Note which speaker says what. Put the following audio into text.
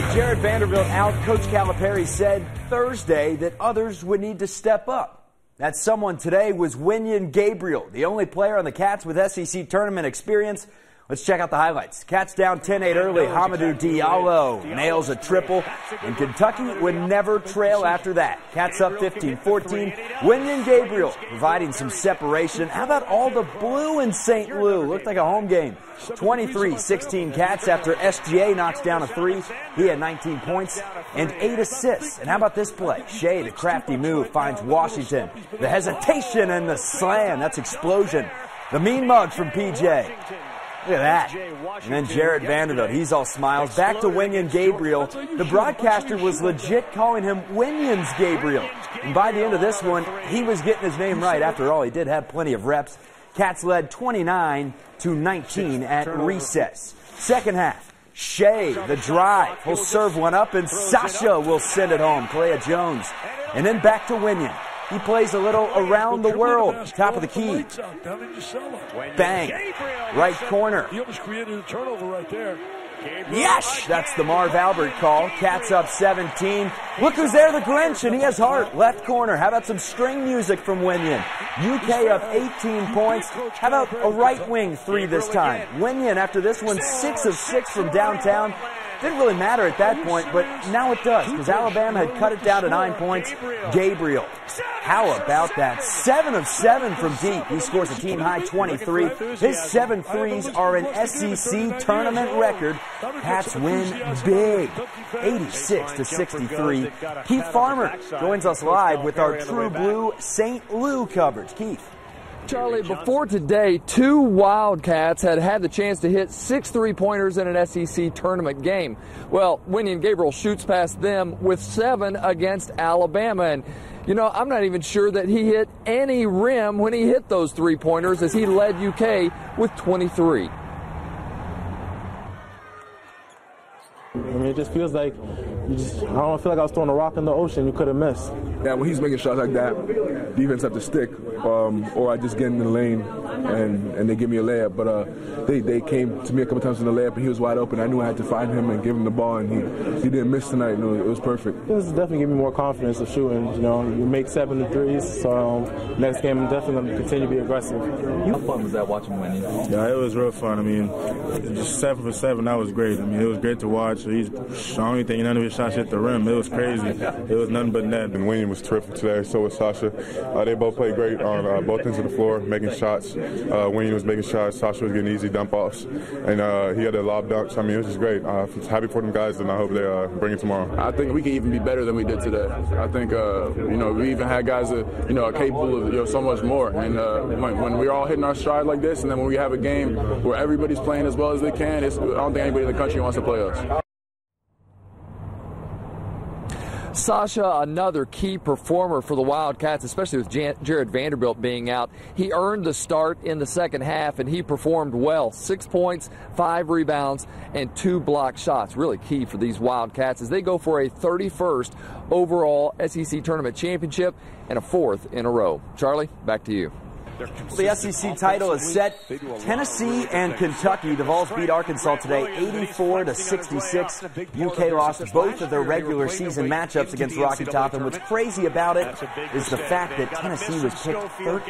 Speaker 1: With Jarred Vanderbilt out, Coach Calipari said Thursday that others would need to step up. That someone today was Wenyen Gabriel, the only player on the Cats with SEC tournament experience Let's check out the highlights. Cats down 10-8 early. Hamidou Diallo nails a triple, and Kentucky would never trail after that. Cats up 15-14. Wenyen Gabriel providing some separation. How about all the blue in St. Lou? Looked like a home game. 23-16 Cats after SGA knocks down a three. He had 19 points and eight assists. And how about this play? Shai, the crafty move, finds Washington. The hesitation and the slam. That's explosion. The mean mug from PJ. Look at that. And then Jarred Vanderbilt, he's all smiles. Back to Wenyen Gabriel. The broadcaster was legit calling him Wenyen's Gabriel. And by the end of this one, he was getting his name right. After all, he did have plenty of reps. Cats led 29 to 19 at recess. Second half, Shai, the drive. He'll serve one up, and Sacha will send it home. Killeya-Jones. And then back to Wenyen. He plays a little around the world. Top of the key. Bang. Right corner.
Speaker 2: He almost created a turnover right there.
Speaker 1: Yes! That's the Marv Albert call. Cats up 17. Look who's there, the Grinch, and he has heart. Left corner. How about some string music from Wenyen? UK up 18 points. How about a right wing three this time? Wenyen, after this one, six of six from downtown. Didn't really matter at that point, but now it does because Alabama had cut it down to nine points. Gabriel, how about that? Seven of seven from deep. He scores a team high 23. His seven threes are an SEC tournament record. Cats win big, 86 to 63. Keith Farmer joins us live with our True Blue St. Lou coverage. Keith.
Speaker 3: Charlie, before today, two Wildcats had had the chance to hit six three pointers in an SEC tournament game. Well, Wenyen Gabriel shoots past them with seven against Alabama. And, you know, I'm not even sure that he hit any rim when he hit those three pointers as he led UK with 23.
Speaker 4: I mean, it just feels like you just, I don't feel like I was throwing a rock in the ocean you could have missed.
Speaker 5: Yeah, when he's making shots like that, defense have to stick, um, or I just get in the lane and, and they give me a layup. But uh, they, they came to me a couple times in the layup and he was wide open. I knew I had to find him and give him the ball, and he, he didn't miss tonight. it was perfect.
Speaker 4: This definitely giving me more confidence of shooting. You know, you make seven to threes, so um, next game I'm definitely going to continue to be aggressive.
Speaker 3: How fun was that watching Wenyen?
Speaker 6: Yeah, it was real fun. I mean, just seven for seven, that was great. I mean, it was great to watch. He's, I don't even think none of his shots hit the rim. It was crazy. It was nothing but net.
Speaker 5: And Wenyen was terrific today. So was Sacha. Uh, they both played great on uh, both ends of the floor, making shots. Uh, Wenyen was making shots. Sacha was getting easy dump offs, and uh, he had a lob dunks. I mean, it was just great. Uh, happy for them guys, and I hope they uh, bring it tomorrow.
Speaker 7: I think we can even be better than we did today. I think uh, you know we even had guys that you know are capable of you know so much more. And uh, when, when, we're all hitting our stride like this, and then when we have a game where everybody's playing as well as they can, I don't think anybody in the country wants to play us.
Speaker 3: Sacha, another key performer for the Wildcats, especially with Jan- Jarred Vanderbilt being out. He earned the start in the second half and he performed well. Six points, five rebounds, and two block shots. Really key for these Wildcats as they go for a 31st overall SEC tournament championship and a fourth in a row. Charlie, back to you.
Speaker 1: The SEC title is set. Tennessee and Kentucky. The Vols beat Arkansas today 84 to 66. UK lost both of their regular season matchups against Rocky Top. And what's crazy about it is the fact that Tennessee was picked 13.